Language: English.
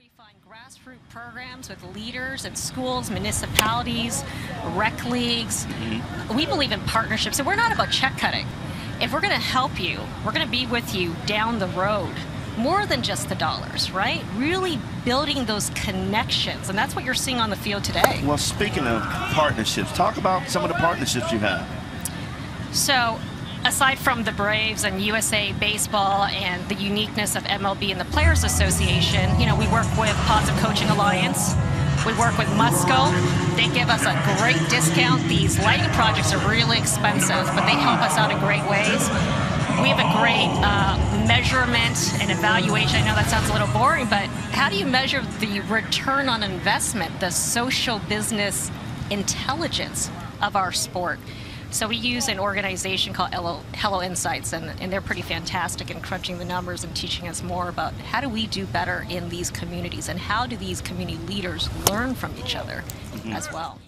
we find grassroots programs with leaders in schools, municipalities, rec leagues. Mm-hmm. We believe in partnerships, and we're not about check cutting. If we're going to help you, we're going to be with you down the road. More than just the dollars, right? Really building those connections. And that's what you're seeing on the field today. Well, speaking of partnerships, talk about some of the partnerships you have. So, aside from the Braves and USA Baseball and the uniqueness of MLB and the Players Association, you know, we work with Positive Coaching Alliance. We work with Musco. They give us a great discount. These lighting projects are really expensive, but they help us out in great ways. We have a great uh, measurement and evaluation. I know that sounds a little boring, but how do you measure the return on investment, the social business intelligence of our sport? So we use an organization called Hello, Hello Insights, and, and they're pretty fantastic in crunching the numbers and teaching us more about how do we do better in these communities and how do these community leaders learn from each other mm-hmm. as well.